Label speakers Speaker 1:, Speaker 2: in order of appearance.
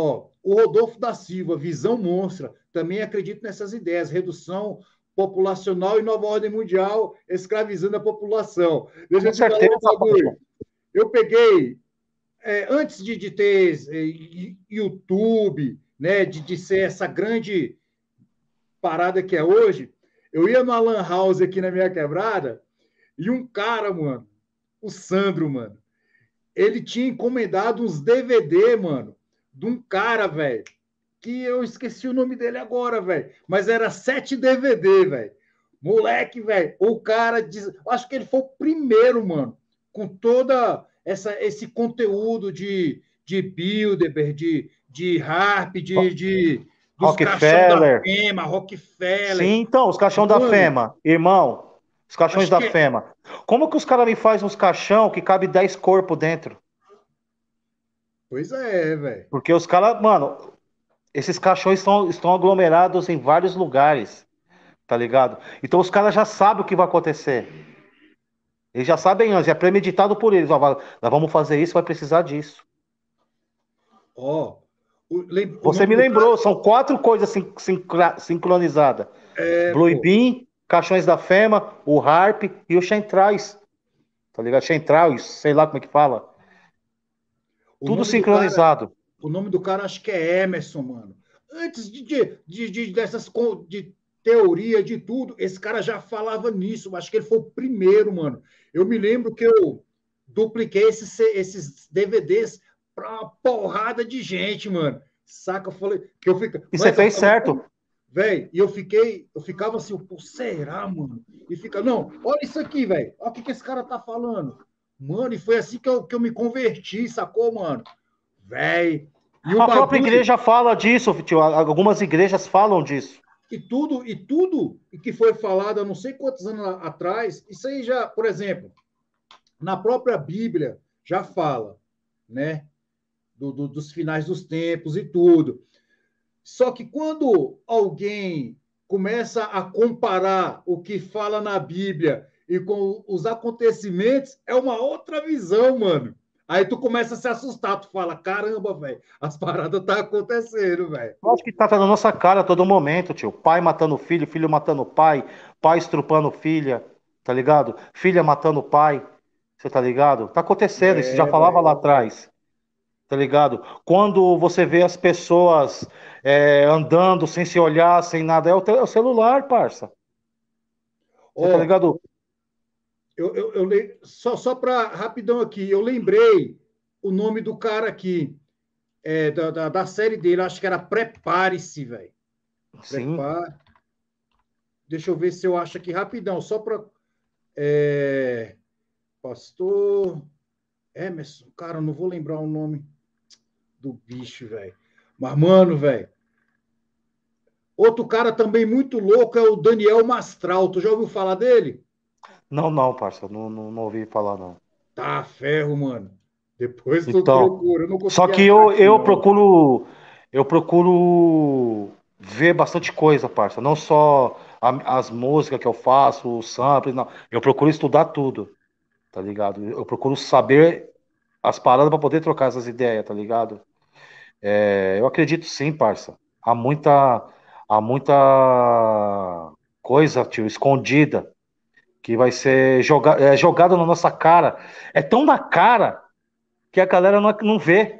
Speaker 1: Ó, o Rodolfo da Silva, visão monstra. Também acredito nessas ideias. Redução populacional e nova ordem mundial, escravizando a população. Deixa eu te certeza, falar um bagulho. Eu peguei, é, antes de, de ter é, YouTube, né, de, de ser essa grande parada que é hoje, eu ia no Alan House aqui na minha quebrada e um cara, mano, o Sandro, mano, ele tinha encomendado uns DVD, mano, de um cara, velho, que eu esqueci o nome dele agora, velho, mas era sete DVD, velho. Moleque, velho, o cara diz, acho que ele foi o primeiro, mano, com toda essa esse conteúdo de de Bilderberg, de de Harp, de, de
Speaker 2: Rockefeller.
Speaker 1: da FEMA, Rockefeller.
Speaker 2: Sim, então, os caixão da FEMA, irmão, os caixões Acho da que... FEMA. Como que os caras me fazem uns caixão que cabe 10 corpos dentro?
Speaker 1: Pois é, velho.
Speaker 2: Porque os caras, mano, esses caixões estão, estão aglomerados em vários lugares, tá ligado? Então os caras já sabem o que vai acontecer. Eles já sabem antes, é premeditado por eles. Ó, nós vamos fazer isso, vai precisar disso.
Speaker 1: Ó,
Speaker 2: oh, você me lembrou, são quatro coisas sincronizadas. É, Blue Bean, Caixões da Fema, o Harp e o Chentrais. Tá ligado? Chentrais, sei lá como é que fala. O Tudo sincronizado.
Speaker 1: Cara, o nome do cara acho que é Emerson, mano. Antes de, de, de, dessas de teoria, de tudo, esse cara já falava nisso. Acho que ele foi o primeiro, mano. Eu me lembro que eu dupliquei esses, esses DVDs para uma porrada de gente, mano. Saca? Eu falei que eu fico.
Speaker 2: E você fez certo.
Speaker 1: Velho, e eu fiquei, eu ficava assim, pô, será, mano? E fica, não, olha isso aqui, velho. Olha o que, que esse cara tá falando. Mano, e foi assim que eu, que eu me converti, sacou, mano? Véi.
Speaker 2: a bagulho... própria igreja fala disso, tio. Algumas igrejas falam disso.
Speaker 1: E tudo, e tudo e que foi falado há não sei quantos anos atrás, isso aí já, por exemplo, na própria Bíblia já fala, né? Do, do, dos finais dos tempos e tudo. Só que quando alguém começa a comparar o que fala na Bíblia e com os acontecimentos, é uma outra visão, mano. Aí tu começa a se assustar, tu fala, caramba, velho, as paradas tá acontecendo, velho.
Speaker 2: Acho que tá, tá na nossa cara a todo momento, tio. Pai matando filho, filho matando pai, pai estrupando filha, tá ligado? Filha matando pai, você tá ligado? Tá acontecendo, é, isso já falava véio. lá atrás tá ligado? Quando você vê as pessoas é, andando sem se olhar, sem nada, é o, é o celular, parça.
Speaker 1: Oh, tá ligado? Eu, eu, eu, só só para rapidão aqui, eu lembrei o nome do cara aqui, é, da, da, da, série dele, acho que era Prepare-se, velho. Prepare... Deixa eu ver se eu acho aqui rapidão, só para. É... Pastor Emerson, cara, não vou lembrar o nome do bicho, velho. Mas, mano, velho. Outro cara também muito louco é o Daniel Mastral. Tu já ouviu falar dele?
Speaker 2: Não, não, parça. Não, não, não ouvi falar, não.
Speaker 1: Tá ferro, mano. Depois tu
Speaker 2: então, procura. só que eu, eu procuro. Eu procuro ver bastante coisa, parça. Não só a, as músicas que eu faço, o sample, não. Eu procuro estudar tudo. Tá ligado? Eu procuro saber as paradas para poder trocar essas ideias, tá ligado? É, eu acredito sim, parça. Há muita, há muita coisa, tio, escondida que vai ser joga, é, jogada na nossa cara. É tão na cara que a galera não, não vê.